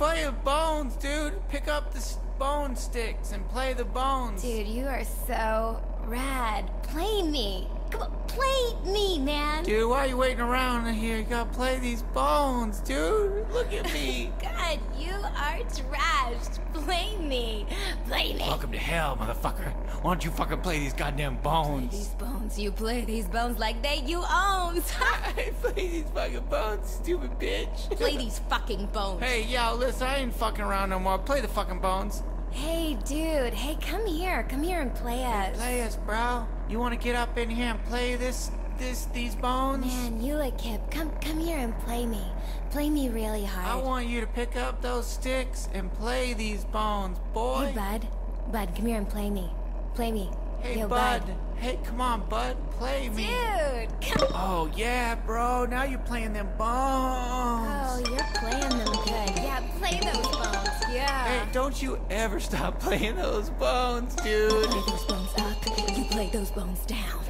play the bones, dude. Pick up the bone sticks and play the bones. Dude, you are so rad. Play me. Come on, play me, man. Dude, why are you waiting around in here? You gotta play these bones, dude. Look at me. You are trashed. Play me. Play me. Welcome to hell, motherfucker. Why don't you fucking play these goddamn bones? These bones? you play these bones like they you own. I play these fucking bones, stupid bitch. play these fucking bones. Hey, yo, listen, I ain't fucking around no more. Play the fucking bones. Hey, dude. Hey, come here. Come here and play us. Play us, bro. You wanna get up in here and play this, this, these bones? Man, you a kid. Come, come here and play me. Play me really hard. I want you to pick up those sticks and play these bones, boy. Hey, bud. Bud, come here and play me. Play me. Hey, Yo, bud. Hey, come on, bud. Play me. Dude, come. Oh, yeah, bro. Now you're playing them bones. Oh, you're playing them good. Yeah, play those bones. Yeah. Hey, don't you ever stop playing those bones, dude. Play those bones up. You play those bones down.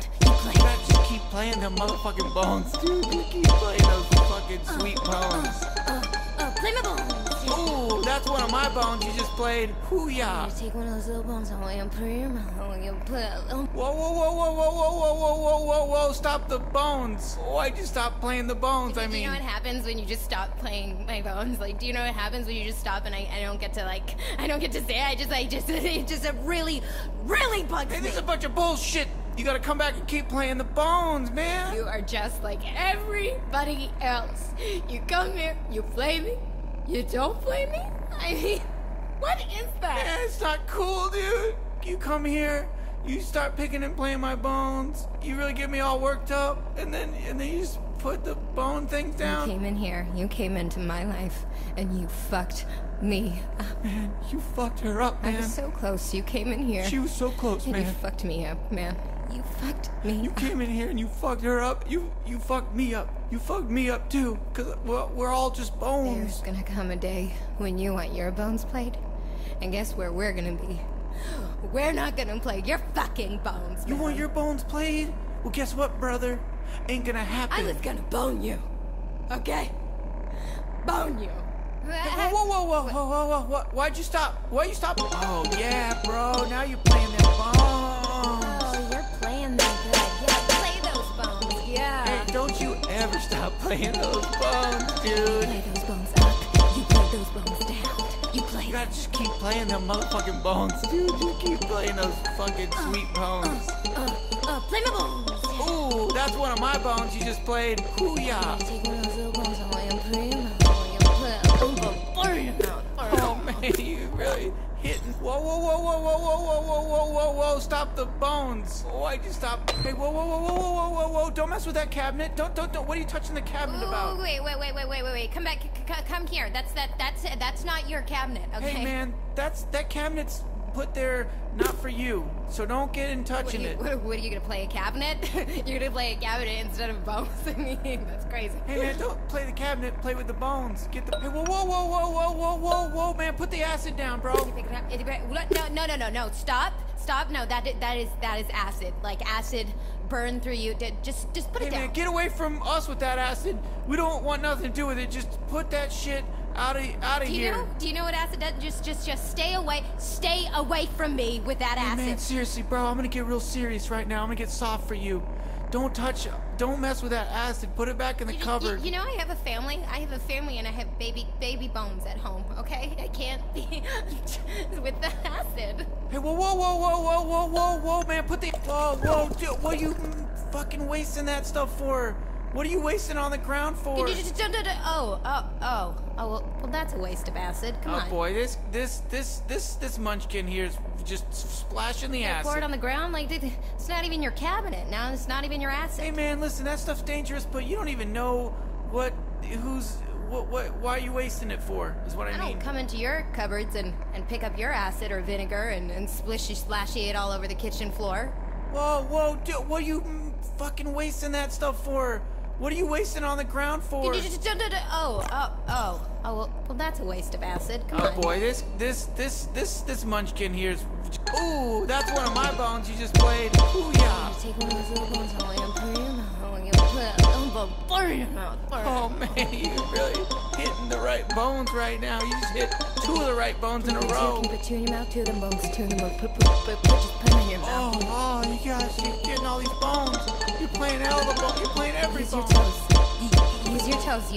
Keep playing them motherfucking bones, dude. You keep playing those fucking sweet bones. Uh, uh, play my bones. Ooh, that's one of my bones you just played. Hoo-yah. You take one of those little bones and you put it in your mouth and you put a little. Whoa, whoa, whoa, whoa, whoa, whoa, whoa, whoa, whoa, whoa, whoa, stop the bones. Why'd you stop playing the bones? I do you know what happens when you just stop playing my bones? Like, do you know what happens when you just stop and I, I don't get to like I don't get to say it. I just I just it just it really really bugs hey, me. this is a bunch of bullshit. You gotta come back and keep playing the bones, man. You are just like everybody else. You come here, you play me, you don't play me. I mean, what is that? Yeah, it's not cool, dude. You come here, you start picking and playing my bones. You really get me all worked up, and then and then you just put the bone thing down. You came in here, you came into my life, and you fucked me up. Man, you fucked her up, man. I was so close. You came in here. She was so close, and you fucked me up, man. You fucked me You up. came in here and you fucked her up. You you fucked me up. You fucked me up too. Cause we're, we're all just bones. There's gonna come a day when you want your bones played. And guess where we're gonna be? We're not gonna play your fucking bones. Man. You want your bones played? Well, guess what, brother? Ain't gonna happen. I was gonna bone you. Okay? Bone you. Whoa, whoa, whoa, whoa, whoa, whoa, whoa. Why'd you stop? Why'd you stop? Oh, yeah, bro. Now you're playing them bones. Oh, you're playing them good. Yeah, play those bones. Yeah. Hey, don't you ever stop playing those bones, dude. Play those bones up. You play those bones down. You play You gotta just keep playing them motherfucking bones, dude. You keep playing those fucking sweet bones. Uh, uh, play my bones. Ooh, that's one of my bones you just played. Hoo-yah. Take one of those little bones and you you really hitting. Whoa, whoa, whoa, whoa, whoa, whoa, whoa, whoa, whoa, whoa, whoa! Stop the bones! Why'd you stop? Hey, whoa, whoa, whoa, whoa, whoa, whoa, whoa, whoa! Don't mess with that cabinet! Don't, don't, don't! What are you touching the cabinet about? Wait, wait, wait, wait, wait, wait, wait. Come back. C- come here. That's that. That's that's not your cabinet. Okay. Hey man, that's that cabinet's put there not for you. So don't get in What, touching are you, it. what, what are you gonna play a cabinet? You're gonna play a cabinet instead of bones. I mean, that's crazy. Hey man, don't play the cabinet. Play with the bones. Get the. Hey, whoa, whoa, whoa, whoa, whoa, whoa, whoa, whoa, man! Put the acid down, bro. Pick it up- it- it- No, no, no, no, no. Stop. Stop. No, that that is that is acid. Like acid burn through you. Just just put Hey it down. man, get away from us with that acid. We don't want nothing to do with it. Just put that shit out of out of do you here. know? Do you know what acid does? Just just just stay away. Stay away from me with that Hey, acid. man, seriously, bro, I'm gonna get real serious right now. I'm gonna get soft for you. Don't touch, don't mess with that acid. Put it back in the You- you- cupboard. You, know, I have a family. I have a family, and I have baby baby bones at home. Okay, I can't be with the acid. Hey, whoa, whoa, whoa, whoa, whoa, whoa, whoa, whoa, man, put the, whoa, whoa, dude, what are you fucking wasting that stuff for? What are you wasting on the ground for? Oh, oh, oh, oh. Well, well, that's a waste of acid. Come Oh on. boy, this, this, this, this, this munchkin here is just splashing the Yeah, pour it on the ground like it's not even your cabinet now. It's not even your acid. Hey man, listen, that stuff's dangerous, but you don't even know what, who's, what, what, why are you wasting it for? Is what I, I mean. don't come into your cupboards and, and pick up your acid or vinegar and, and splishy splashy it all over the kitchen floor. Whoa, whoa, dude, what are you fucking wasting that stuff for? What are you wasting on the ground for? Oh, oh, oh, oh. Well, well, that's a waste of acid. Come Oh on. boy, this, this, this, this, this munchkin here is. Ooh, that's one of my bones you just played. Ooh, yeah. Take one of those bones and you put it in your mouth. You put a little bone in your mouth. Oh man, you really hitting the right bones right now. You just hit two of the right bones in a row. Put two in your mouth, two of them bones, two of them bones. Put, put, put, put, just put them in your mouth. Oh, oh, you guys, you're getting all these bones. You're playing all the bones. You're playing every Use your toes. Use your toes. Use